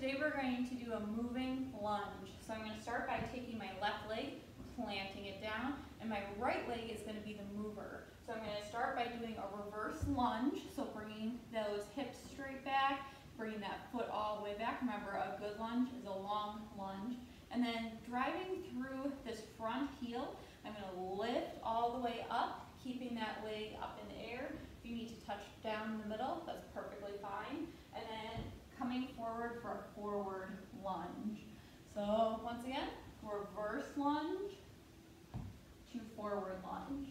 today we're going to do a moving lunge. So I'm going to start by taking my left leg, planting it down, and my right leg is going to be the mover. So I'm going to start by doing a reverse lunge, so bringing those hips straight back, bringing that foot all the way back. Remember, a good lunge is a long lunge. And then driving through this front heel, I'm going to lift all the way up, keeping that leg up in the air. If you need to touch down in the middle, that's perfectly fine. And then coming forward for a forward lunge. So once again, reverse lunge to forward lunge.